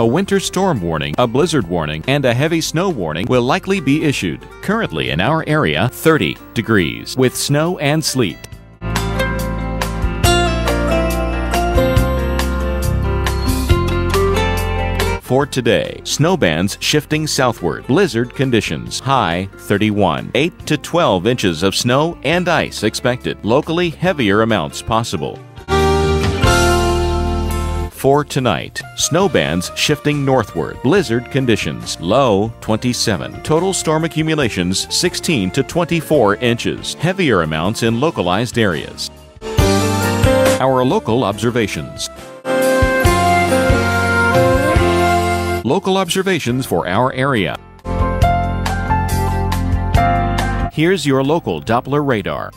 A winter storm warning, a blizzard warning, and a heavy snow warning will likely be issued. Currently in our area, 30 degrees, with snow and sleet. For today, snow bands shifting southward, blizzard conditions, high 31, 8 to 12 inches of snow and ice expected, locally heavier amounts possible. For tonight, snow bands shifting northward, blizzard conditions, low 27, total storm accumulations 16 to 24 inches, heavier amounts in localized areas. Our local observations. Local observations for our area. Here's your local Doppler radar.